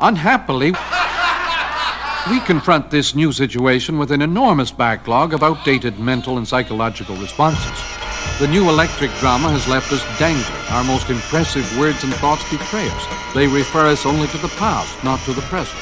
Unhappily, we confront this new situation with an enormous backlog of outdated mental and psychological responses. The new electric drama has left us dangling. Our most impressive words and thoughts betray us. They refer us only to the past, not to the present.